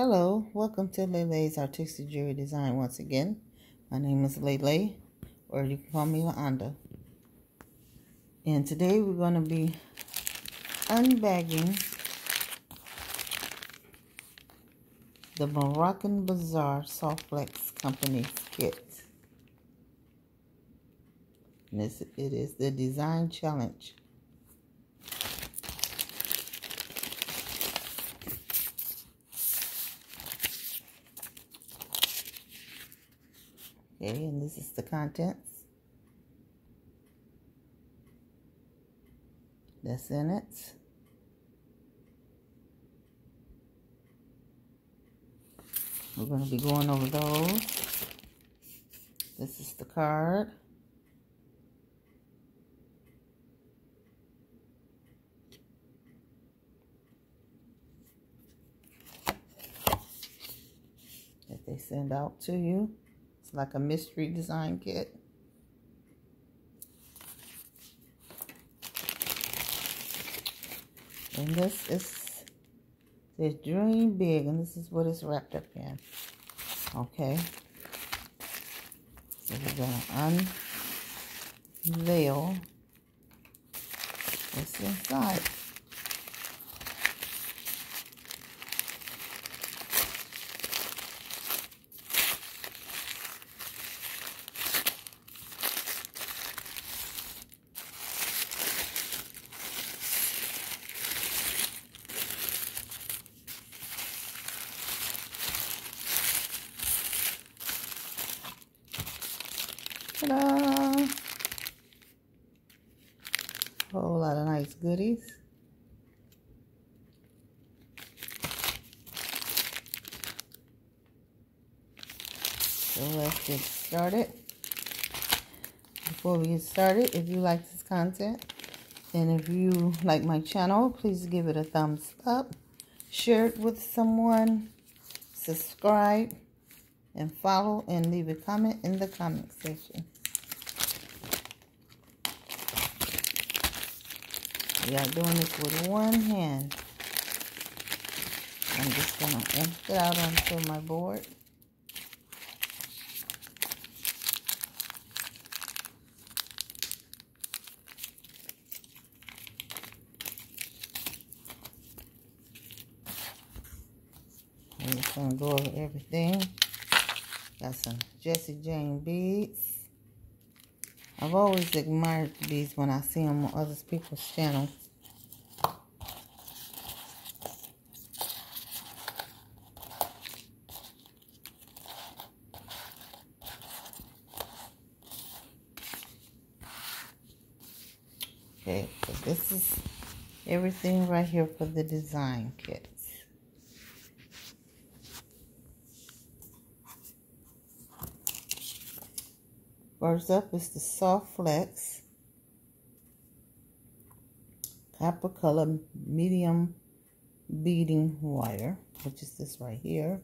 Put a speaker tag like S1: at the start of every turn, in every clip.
S1: Hello, welcome to Lele's Artistic Jewelry Design once again. My name is Lele, or you can call me Onda. And today we're going to be unbagging the Moroccan Bazaar Soft Flex Company kit. And this, it is the Design Challenge. Okay, and this is the contents. That's in it. We're going to be going over those. This is the card. that they send out to you. It's like a mystery design kit. And this is this dream big, and this is what it's wrapped up in. Okay. So we're gonna unveil what's inside. Ta-da! Whole lot of nice. So let's get started. Before we get started, if you like this content, and if you like my channel, please give it a thumbs up. Share it with someone. Subscribe and follow and leave a comment in the comment section. We are doing this with one hand. I'm just going to empty it out onto my board. I'm just going to go over everything. Got some Jesse James beads. I've always admired these when I see them on other people's channels. Okay, so this is everything right here for the design kit. First up is the Soft Flex copper color medium beading wire, which is this right here.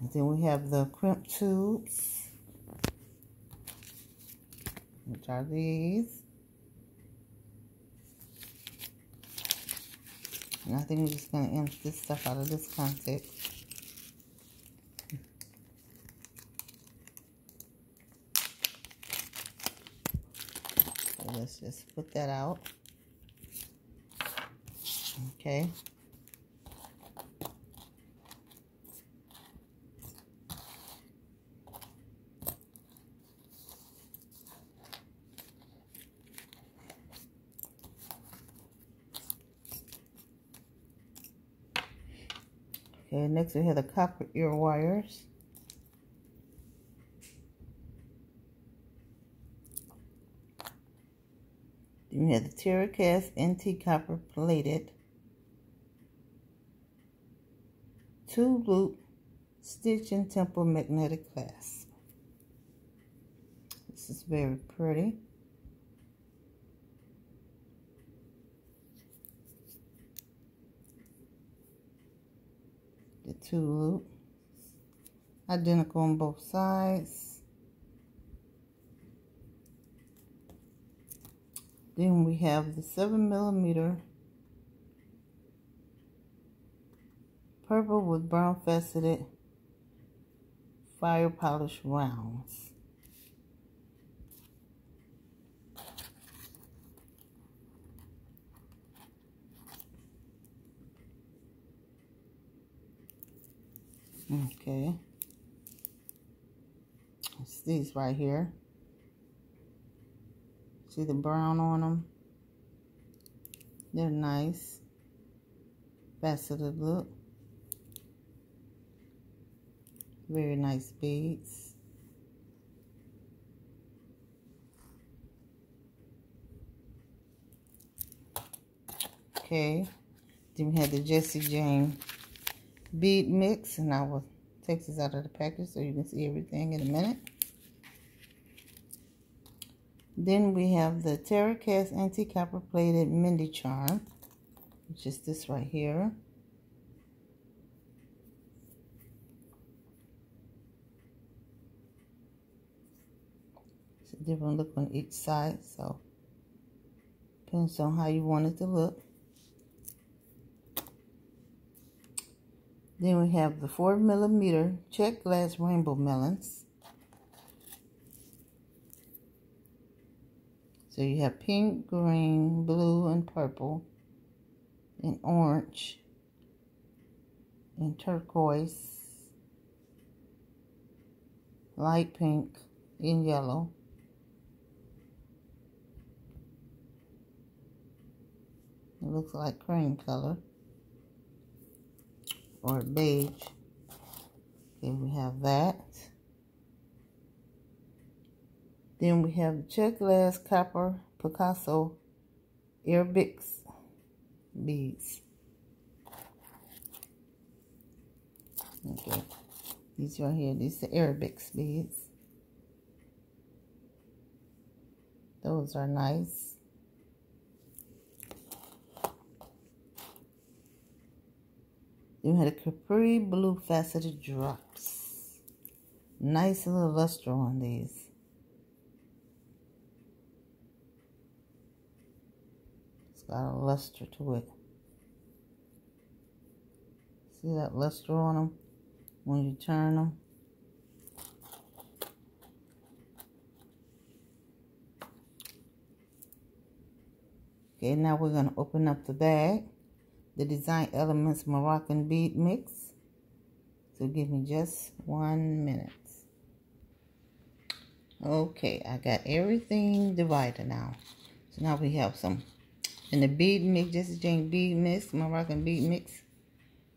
S1: And then we have the crimp tubes, which are these. And I think we're just going to empty this stuff out of this context. So let's just put that out. Okay. Okay, next we have the copper ear wires. Then we have the TierraCast NT copper plated two loop stitch and temple magnetic clasp. This is very pretty. Two loop. Identical on both sides. Then we have the 7 millimeter purple with brown faceted fire polish rounds. Okay. It's these right here. See the brown on them? They're nice. Faceted look. Very nice beads. Okay. Then we have the Jesse James bead mix and I will take this out of the package so you can see everything in a minute. Then we have the TierraCast Anti-Copper Plated Mindy Charm, which is this right here. It's a different look on each side, so depends on how you want it to look. Then we have the 4 millimeter Czech glass rainbow melons. So you have pink, green, blue, and purple, and orange, and turquoise, light pink, and yellow. It looks like cream color or beige. Okay, we have that. Then we have the Czech glass copper Picasso Airbix beads. Okay, these right here, these are Airbix beads. Those are nice. We had a Capri Blue Faceted Drops. Nice little luster on these. It's got a luster to it. See that luster on them when you turn them? Okay, now we're going to open up the bag the Design Elements Moroccan Bead Mix. So give me just one minute. Okay, I got everything divided now. So now we have some in the bead mix, Jesse James bead mix, Moroccan bead mix.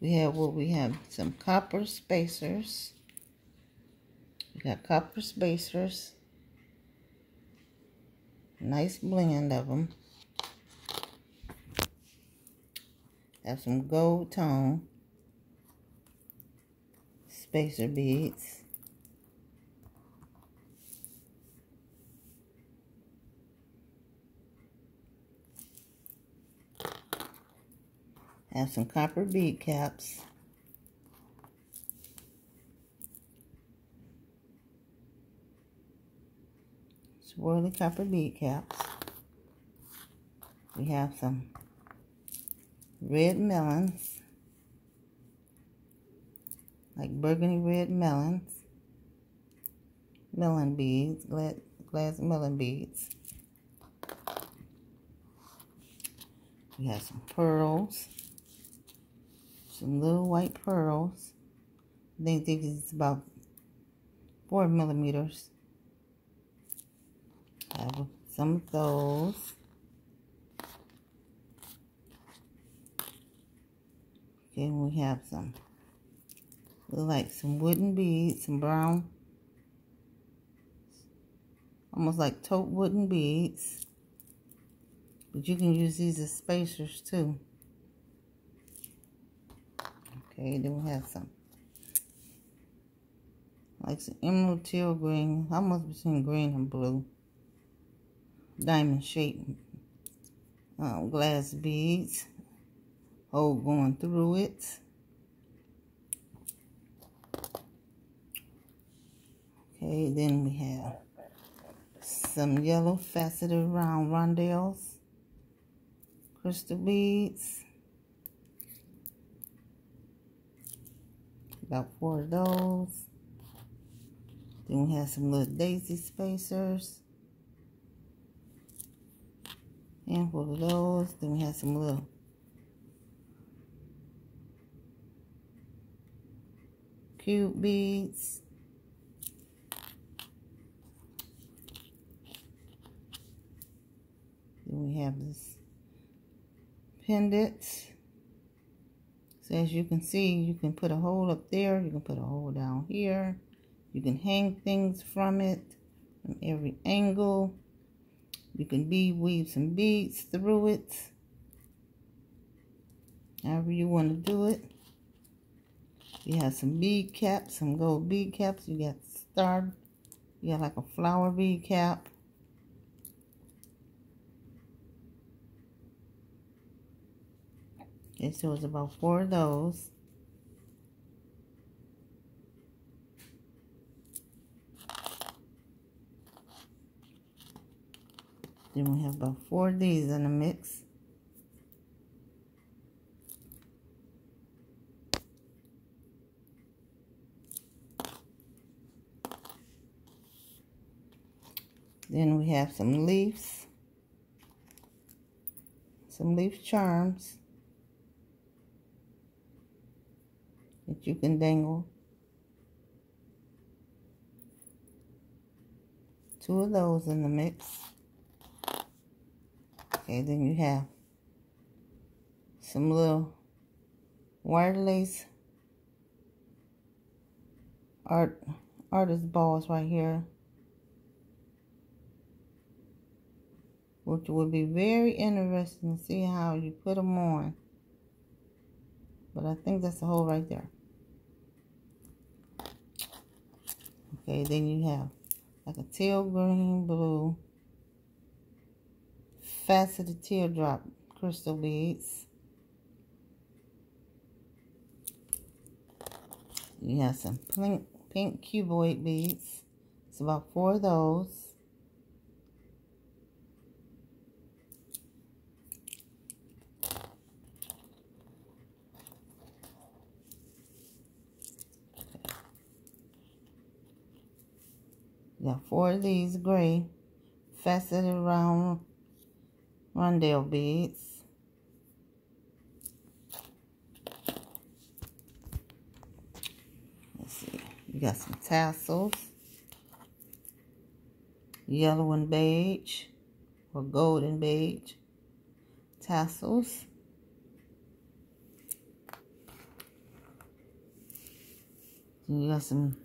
S1: We have what we have some copper spacers. We got copper spacers. Nice blend of them. Have some gold tone spacer beads. Have some copper bead caps. Swirly copper bead caps. We have some red melons, like burgundy red melons, melon beads, glass, melon beads. We have some pearls, some little white pearls. I think this is about four millimeters. Have some of those. Then we have some, like some wooden beads, some brown, almost like taupe wooden beads. But you can use these as spacers too. Okay, then we have some, like some emerald teal green, almost between green and blue. Diamond shaped um, glass beads hole going through it. Okay, then we have some yellow faceted round rondelles, crystal beads, about four of those. Then we have some little daisy spacers, handful of those. Then we have some little cute beads. Then we have this pendant. So as you can see, you can put a hole up there. You can put a hole down here. You can hang things from it from every angle. You can bead weave some beads through it. However you want to do it. You have some bead caps, some gold bead caps. You got star, you got like a flower bead cap. Okay, so it's about four of those. Then we have about four of these in the mix. Then we have some leaves, some leaf charms that you can dangle. Two of those in the mix. Okay, then you have some little wire lace art artist balls right here. Which would be very interesting to see how you put them on. But I think that's the hole right there. Okay, then you have like a teal green blue faceted teardrop crystal beads. You have some pink, pink cuboid beads. It's about four of those. Got four of these gray faceted round rondelle beads. Let's see. You got some tassels. Yellow and beige or golden beige tassels. You got some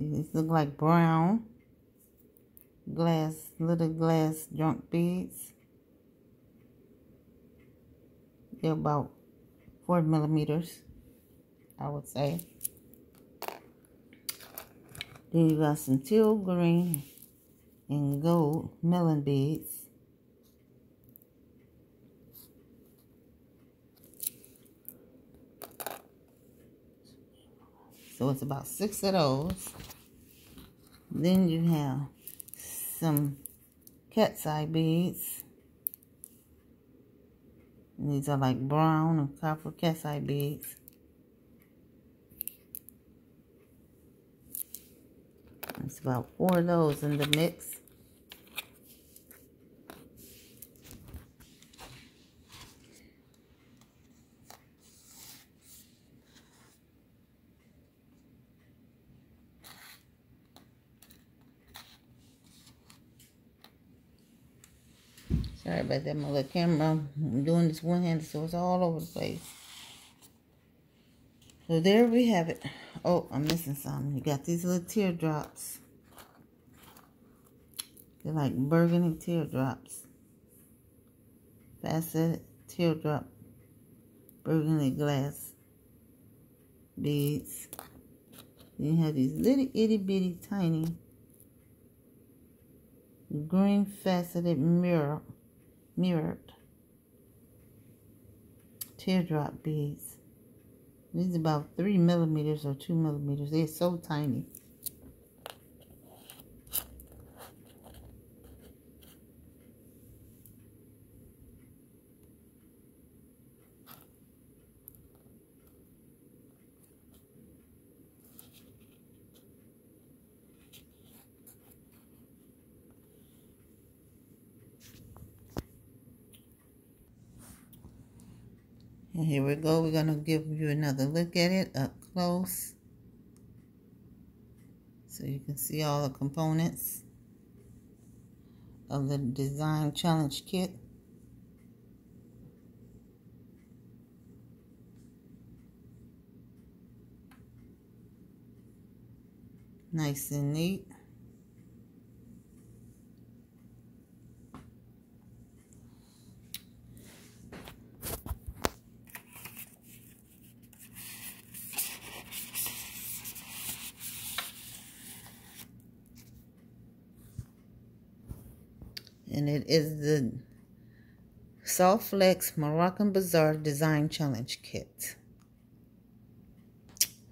S1: See, these look like brown glass, little glass junk beads. They're about four millimeters, I would say. Then you got some teal green and gold melon beads. So it's about six of those. Then you have some cat's eye beads. These are like brown and copper cat's eye beads. It's about four of those in the mix. About that, my little camera. I'm doing this one hand, so it's all over the place. So there we have it. Oh, I'm missing some. You got these little teardrops. They're like burgundy teardrops. Facet teardrop. Burgundy glass beads. Then you have these little itty bitty tiny green faceted mirror mirrored teardrop beads. These are about three millimeters or two millimeters. They're so tiny. Here we go. We're going to give you another look at it up close. So you can see all the components of the design challenge kit. Nice and neat. And it is the Soft Flex Moroccan Bazaar Design Challenge Kit.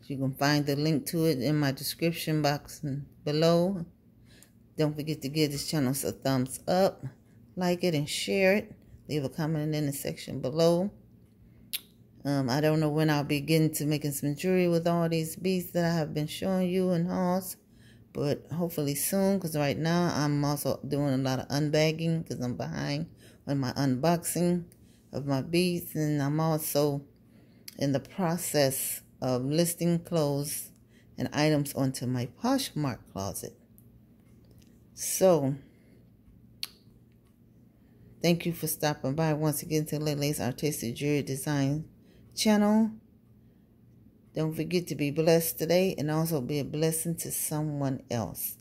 S1: You can find the link to it in my description box below. Don't forget to give this channel a thumbs up, like it, and share it. Leave a comment in the section below. Um, I don't know when I'll be getting to making some jewelry with all these beads that I have been showing you and hauls but hopefully soon because right now I'm also doing a lot of unbagging because I'm behind on my unboxing of my beads and I'm also in the process of listing clothes and items onto my Poshmark closet. So, thank you for stopping by once again to Lele's Artistic Jewelry Design channel. Don't forget to be blessed today and also be a blessing to someone else.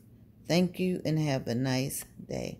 S1: Thank you and have a nice day.